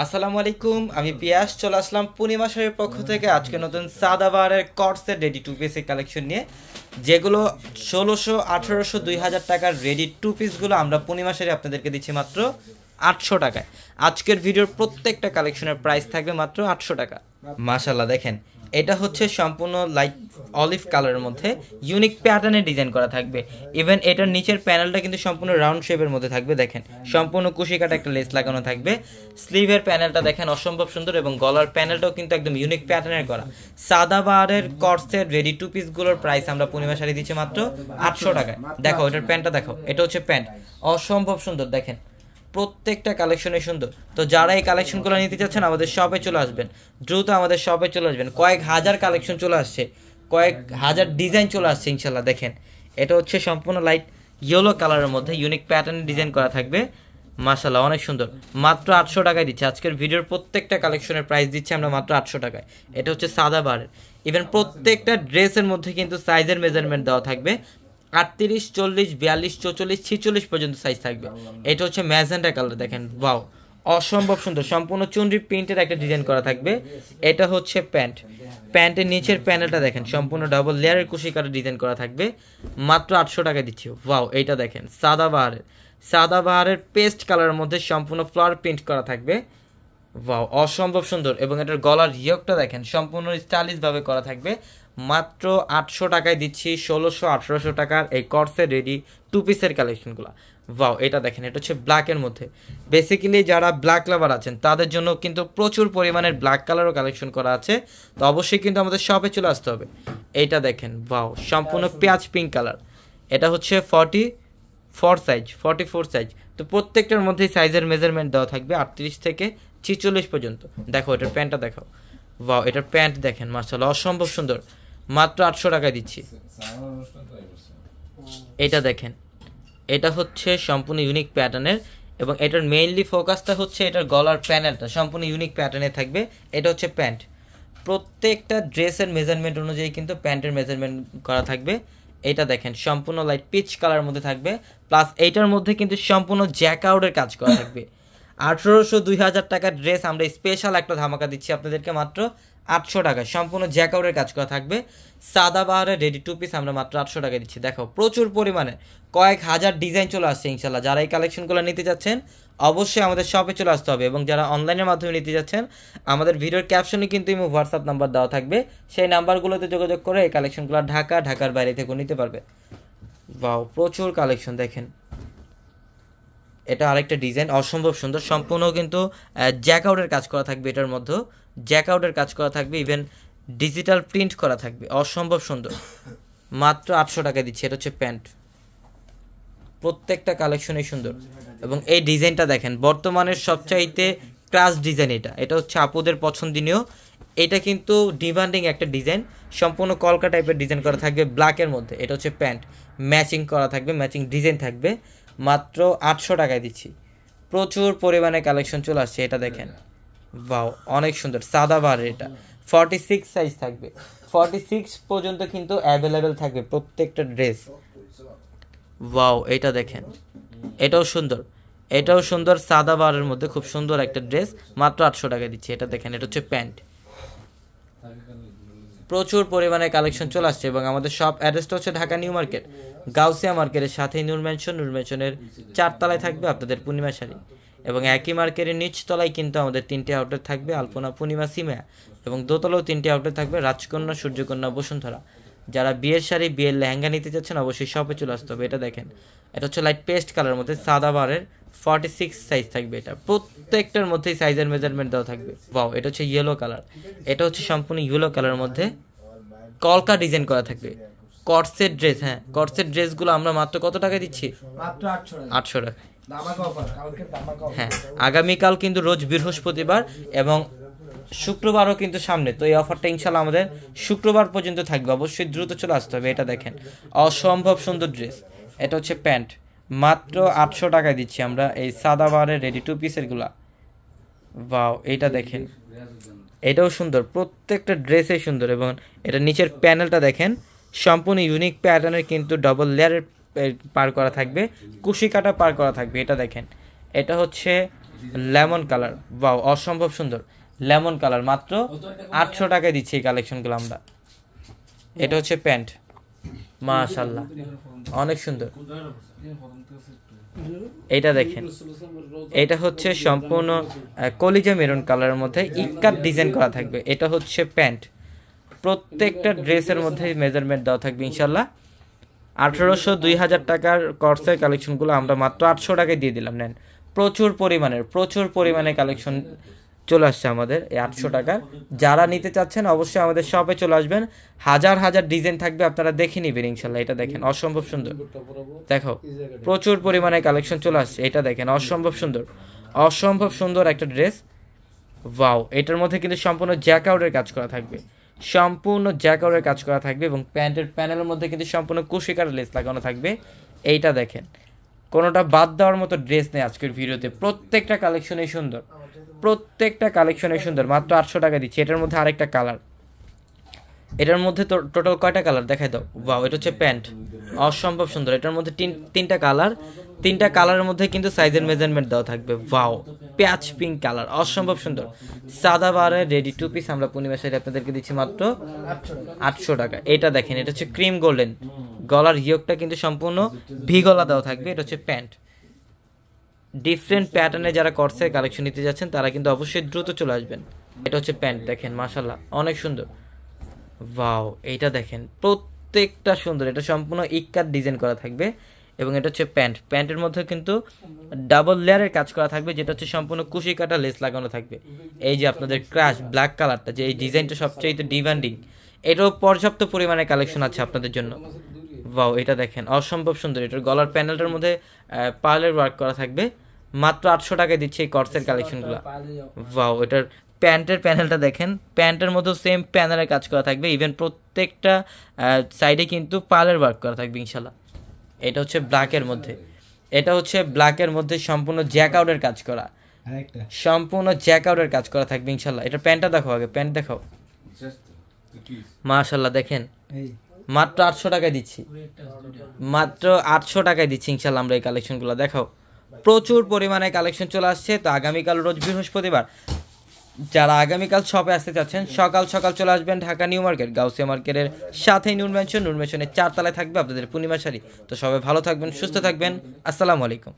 আসসালামু আলাইকুম, আমি পিয়াস, চলে আসলাম পূর্ণিমা সাহেবের পক্ষ থেকে। আজকে নতুন সাদাবারের কটসের রেডি টু পিসের কালেকশন নিয়ে, যেগুলো ষোলোশো, আঠেরোশো, দুই হাজার টাকার রেডি টু পিসগুলো আমরা পূর্ণিমা সাহেব আপনাদেরকে দিচ্ছি মাত্র আটশো টাকায়। আজকের ভিডিওর প্রত্যেকটা কালেকশনের প্রাইস থাকবে মাত্র আটশো টাকা। মাশাল্লাহ দেখেন এটা হচ্ছে সম্পূর্ণ লাইট অলিভ কালারের মধ্যে। ইউনিক প্যাটার্নে ডিজাইন করা থাকবে। ইভেন এটার নিচের প্যানেলটা কিন্তু সম্পূর্ণ রাউন্ড শেপের মধ্যে থাকবে, দেখেন। সম্পূর্ণ কুশি কাটা একটা লেস লাগানো থাকবে। স্লিভের প্যানেলটা দেখেন অসম্ভব সুন্দর এবং গলার প্যানেলটাও কিন্তু একদম ইউনিক প্যাটার্নের করা। সাদা বারের কর্সের রেডি টু পিসগুলোর প্রাইস আমরা পূর্ণিমা শাড়ি দিচ্ছি মাত্র আটশো টাকায়। দেখো এটার প্যান্টটা দেখো। এটা হচ্ছে প্যান্ট অসম্ভব সুন্দর, দেখেন। প্রত্যেকটা কালেকশনে সুন্দর। তো যারা এই কালেকশনগুলো নিতে চাচ্ছেন, আমাদের শপে চলে আসবেন। দ্রুত আমাদের শপে চলে আসবেন। কয়েক হাজার কালেকশন চলে আসছে। কয়েক হাজার ডিজাইন চলে আসছে ইনশাল্লাহ দেখেন, এটা হচ্ছে সম্পূর্ণ লাইট ইয়েলো কালারের মধ্যে ইউনিক প্যাটার্নে ডিজাইন করা থাকবে। মাশাল্লাহ অনেক সুন্দর। মাত্র আটশো টাকায় দিচ্ছে। আজকের ভিডিওর প্রত্যেকটা কালেকশনের প্রাইস দিচ্ছি আমরা মাত্র আটশো টাকায়। এটা হচ্ছে সাদা বারের। ইভেন প্রত্যেকটা ড্রেসের মধ্যে কিন্তু সাইজের মেজারমেন্ট দেওয়া থাকবে। আটত্রিশ চল্লিশ বিয়াল্লিশ চৌচল্লিশ ছিচল্লিশ পর্যন্ত সাইজ থাকবে। এটা হচ্ছে ম্যাজেন্টা কালার দেখেন। বাও অসম্ভব সুন্দর। সম্পূর্ণ চুনরি প্রিন্টের একটা ডিজাইন করা থাকবে। এটা হচ্ছে প্যান্ট প্যান্টের নিচের প্যানেলটা দেখেন। সম্পূর্ণ ডাবল লেয়ারের কুশি কাটার ডিজাইন করা থাকবে। মাত্র আটশো টাকা দিচ্ছি। ওয়াও এইটা দেখেন। সাদা বাহারের সাদা বাহারের পেস্ট কালারের মধ্যে সম্পূর্ণ ফ্লাওয়ার প্রিন্ট করা থাকবে। ওয়াও অসম্ভব সুন্দর। এবং এটার গলার রিয়কটা দেখেন। সম্পূর্ণ স্টাইলিশভাবে করা থাকবে। মাত্র আটশো টাকায় দিচ্ছি ষোলোশো আঠেরোশো টাকার এই কর্সের রেডি টু পিসের কালেকশনগুলো ওয়াও এটা দেখেন এটা হচ্ছে ব্ল্যাকের মধ্যে। বেসিক্যালি যারা ব্ল্যাক লাভার আছেন তাদের জন্য কিন্তু প্রচুর পরিমাণের ব্ল্যাক কালারও কালেকশন করা আছে। তো অবশ্যই কিন্তু আমাদের শপে চলে আসতে হবে। এইটা দেখেন ওয়াও সম্পূর্ণ পেঁয়াজ পিঙ্ক কালার এটা হচ্ছে forty four size forty four size তো প্রত্যেকটার মধ্যেই সাইজের মেজারমেন্ট দেওয়া থাকবে আটত্রিশ থেকে ছিচল্লিশ পর্যন্ত। দেখো এটার প্যান্টটা দেখো ওয়াও এটার প্যান্ট দেখেন মার্শাল অসম্ভব সুন্দর। মাত্র আটশো টাকায় দিচ্ছি। এটা দেখেন। এটা হচ্ছে সম্পূর্ণ ইউনিক প্যাটার্নের এবং এটার মেইনলি ফোকাসটা হচ্ছে এটার গলার প্যানেলটা সম্পূর্ণ ইউনিক প্যাটার্নে থাকবে। এটা হচ্ছে প্যান্ট প্রত্যেকটা ড্রেসের মেজারমেন্ট অনুযায়ী কিন্তু প্যান্টের মেজারমেন্ট করা থাকবে। এটা দেখেন, সম্পূর্ণ লাইট পিচ কালার মধ্যে থাকবে। প্লাস এইটার মধ্যে কিন্তু সম্পূর্ণ জ্যাক আউটের কাজ করা থাকবে। আঠেরোশো দুই হাজার টাকার ড্রেস আমরা স্পেশাল একটা ধামাকা দিচ্ছি আপনাদেরকে মাত্র। আটশো টাকা সম্পূর্ণ জ্যাকআউটের কাজ করা থাকবে। সাদা বাহারের রেডি টু পিস আমরা মাত্র আটশো টাকা দিচ্ছি। দেখো, প্রচুর পরিমাণে। কয়েক হাজার ডিজাইন চলে আসছে ইনশাল্লাহ যারা এই কালেকশনগুলো নিতে যাচ্ছেন, অবশ্যই আমাদের শপে চলে আসতে হবে এবং যারা অনলাইনের মাধ্যমে নিতে যাচ্ছেন, আমাদের ভিডিওর ক্যাপশনে কিন্তু ইমো হোয়াটসঅ্যাপ নাম্বার দেওয়া থাকবে। সেই নাম্বারগুলোতে যোগাযোগ করে এই কালেকশনগুলো ঢাকা, ঢাকার বাইরে থেকেও নিতে পারবে। বাও প্রচুর কালেকশন দেখেন। এটা আরেকটা ডিজাইন অসম্ভব সুন্দর, সম্পূর্ণ কিন্তু জ্যাক আউটের কাজ করা থাকবে এটার মধ্যে জ্যাক আউটের কাজ করা থাকবে ইভেন ডিজিটাল প্রিন্ট করা থাকবে, অসম্ভব সুন্দর। মাত্র আটশো টাকা দিচ্ছে, এটা হচ্ছে প্যান্ট। প্রত্যেকটা কালেকশনই সুন্দর। এবং এই ডিজাইনটা দেখেন, বর্তমানের সবচাইতে ক্লাস ডিজাইন এটা। এটা হচ্ছে আপুদের পছন্দনীয়। এটা কিন্তু ডিমান্ডিং একটা ডিজাইন সম্পূর্ণ কলকা টাইপের ডিজাইন করা থাকবে ব্ল্যাকের মধ্যে। এটা হচ্ছে প্যান্ট। ম্যাচিং করা থাকবে ম্যাচিং ডিজাইন থাকবে। মাত্র আটশো টাকায় দিচ্ছি। প্রচুর পরিমাণে কালেকশন চলে আসছে, এটা দেখেন। বাও অনেক সুন্দর, সাদা বার এটা। ফর্টি সিক্স সাইজ থাকবে। ফর্টি সিক্স পর্যন্ত কিন্তু অ্যাভেলেবেল থাকবে প্রত্যেকটা ড্রেস ওয়াও এটা দেখেন, এটাও সুন্দর। এটাও সুন্দর, সাদা বারের মধ্যে খুব সুন্দর একটা ড্রেস মাত্র আটশো টাকা দিচ্ছি, এটা দেখেন, এটা হচ্ছে প্যান্ট। প্রচুর পরিমাণে কালেকশন চলে আসছে এবং আমাদের সব অ্যাড্রেসটা হচ্ছে ঢাকা নিউ মার্কেট, গাউসিয়া মার্কেটের সাথেই নূর ম্যানশন নূর ম্যানশনের চারতলায় থাকবে আপনাদের পূর্ণিমা শাড়ি। এবং একই মার্কেটের নিচতলায় কিন্তু আমাদের তিনটি আউটলেট থাকবে, আলপনা, পূর্ণিমা, সিমা। এবং দোতলাও তিনটি আউটলেট থাকবে, রাজকন্যা, সূর্যকন্যা, বসুন্ধরা। যারা বিয়ের শাড়ি বিয়ের লেহেঙ্গা নিতে চাচ্ছেন অবশ্যই শপে চলে আসতে হবে। এটা দেখেন এটা হচ্ছে লাইট পেস্ট কালার মধ্যে সাদা বারের ফর্টি সিক্স সাইজ থাকবে এটা। প্রত্যেকটার মধ্যেই সাইজের মেজারমেন্ট দেওয়া থাকবে। বাও এটা হচ্ছে ইয়েলো কালার এটা হচ্ছে সম্পূর্ণ ইয়েলো কালারের মধ্যে কলকা ডিজাইন করা থাকবে। কটসের ড্রেস হ্যাঁ কটসের ড্রেসগুলো আমরা মাত্র কত টাকা দিচ্ছি? আটশো টাকা। হ্যাঁ আগামীকাল কিন্তু রোজ বৃহস্পতিবার এবং শুক্রবারও কিন্তু সামনে। তো এই অফারটা ইনশাল্লাহ আমাদের শুক্রবার পর্যন্ত থাকবে। অবশ্যই দ্রুত চলে আসতে হবে, এটা দেখেন। অসম্ভব সুন্দর ড্রেস এটা হচ্ছে প্যান্ট। মাত্র আটশো টাকায় দিচ্ছি আমরা এই সাদা বারের রেডি টু পিসেরগুলা বাও এইটা দেখেন। এটাও সুন্দর। প্রত্যেকটা ড্রেসই সুন্দর এবং এটা নিচের প্যানেলটা দেখেন। সম্পূর্ণ ইউনিক প্যাটার্নের কিন্তু ডবল লেয়ারের পার করা থাকবে। কুশি কাটা পার করা থাকবে, এটা দেখেন। এটা হচ্ছে লেমন কালার বাও অসম্ভব সুন্দর। লেমন কালার মাত্র আটশো টাকায় দিচ্ছি এই কালেকশনগুলো আমরা। এটা হচ্ছে প্যান্ট। মাশাল্লাহ অনেক সুন্দর। এটা দেখেন। এটা হচ্ছে সম্পূর্ণ কলিজা মেরুন কালারের মধ্যে ইকার ডিজাইন করা থাকবে। এটা হচ্ছে প্যান্ট। প্রত্যেকটা ড্রেসের মধ্যে মেজারমেন্ট দেওয়া থাকবে ইনশাল্লাহ আঠেরোশো দুই হাজার টাকার কর্সের কালেকশনগুলো আমরা মাত্র আটশো টাকায় দিয়ে দিলাম নেন। প্রচুর পরিমাণের প্রচুর পরিমাণে কালেকশন চলে আসছে আমাদের এই আটশো টাকার। যারা নিতে চাচ্ছেন অবশ্যই আমাদের শপে চলে আসবেন। হাজার হাজার ডিজাইন থাকবে, আপনারা দেখে নিবেন ইনশাল্লাহ, এটা দেখেন। অসম্ভব সুন্দর। দেখো, প্রচুর পরিমাণে কালেকশন চলে আসছে, এটা দেখেন, অসম্ভব সুন্দর। অসম্ভব সুন্দর একটা ড্রেস ওয়াও এটার মধ্যে কিন্তু সম্পূর্ণ জ্যাকআউটের কাজ করা থাকবে। সম্পূর্ণ জ্যাকআউটের কাজ করা থাকবে এবং প্যান্টের প্যানেলের মধ্যে কিন্তু সম্পূর্ণ কুশিকার লেস লাগানো থাকবে। এইটা দেখেন। কোনোটা বাদ দেওয়ার মতো ড্রেস নেই আজকের ভিডিওতে। প্রত্যেকটা কালেকশনই সুন্দর। প্রত্যেকটা কালেকশনই সুন্দর। মাত্র আটশো টাকা দিচ্ছি। এটার মধ্যে আরেকটা কালার। এটার মধ্যে তো টোটাল কয়টা কালার? দেখাই দাও। বাও এটা হচ্ছে প্যান্ট। অসম্ভব সুন্দর। এটার মধ্যে তিন, তিনটা কালার। তিনটা কালারের মধ্যে কিন্তু সাইজের মেজারমেন্ট দেওয়া থাকবে। Wow, patch pink colour. অসম্ভব সুন্দর। সাদা বারে রেডি টু পিস আমরা পূর্ণিমা সাইড আপনাদেরকে দিচ্ছি মাত্র আটশো টাকা। এটা দেখেন, এটা হচ্ছে ক্রিম গোল্ডেন গলার হিয়কটা কিন্তু সম্পূর্ণ ভি গলা দেওয়া থাকবে, এটা হচ্ছে প্যান্ট। ডিফারেন্ট প্যাটার্নে যারা কর্সের কালেকশন নিতে যাচ্ছেন, তারা কিন্তু অবশ্যই দ্রুত চলে আসবেন। এটা হচ্ছে প্যান্ট, দেখেন মাশাল্লাহ অনেক সুন্দর। ওয়াও এইটা দেখেন, প্রত্যেকটা সুন্দর, এটা সম্পূর্ণ ইক্কার ডিজাইন করা থাকবে। এবং এটা হচ্ছে প্যান্ট, প্যান্টের মধ্যে কিন্তু ডাবল লেয়ারের কাজ করা থাকবে, যেটা হচ্ছে সম্পূর্ণ কুশি কাটা লেস লাগানো থাকবে। এই যে আপনাদের ক্রাশ ব্ল্যাক কালারটা যে এই ডিজাইনটা সবচেয়ে ডিমান্ডিং এটাও পর্যাপ্ত পরিমাণে কালেকশন আছে আপনাদের জন্য। ওয়াও এটা দেখেন অসম্ভব সুন্দর এটার গলার প্যানেলটার মধ্যে পার্লের ওয়ার্ক করা থাকবে। মাত্র আটশো টাকায় দিচ্ছে এই কর্সের কালেকশনগুলো ওয়াও এটার প্যান্টের প্যানেলটা দেখেন প্যান্টের মধ্যেও সেম প্যানেলের কাজ করা থাকবে ইভেন প্রত্যেকটা সাইডে কিন্তু পালের ওয়ার্ক করা থাকবে ইনশাল্লাহ এটা হচ্ছে ব্ল্যাকের মধ্যে। এটা হচ্ছে ব্ল্যাকের মধ্যে সম্পূর্ণ জ্যাকআউটের কাজ করা। আরেকটা। সম্পূর্ণ জ্যাকআউটের কাজ করা থাকবে ইনশাল্লাহ এটা প্যান্টটা দেখো আগে প্যান্ট দেখাও। মাশাল্লাহ দেখেন। এই। মাত্র আটশো টাকায় দিচ্ছি। মাত্র আটশো টাকায় দিচ্ছি ইনশাল্লাহ আমরা এই কালেকশনগুলো দেখাও প্রচুর পরিমাণে কালেকশন চলে আসছে। তো আগামীকাল রোজ বৃহস্পতিবার, যারা আগামীকাল শপে আসতে চাচ্ছেন, সকাল সকাল চলে আসবেন ঢাকা নিউ মার্কেট, গাউসিয়া মার্কেটের সাথেই নুন ম্যানশন নুন ম্যানশনের চারতলায় থাকবে আপনাদের পূর্ণিমা শাড়ি। তো সবাই ভালো থাকবেন, সুস্থ থাকবেন। আসসালামু আলাইকুম।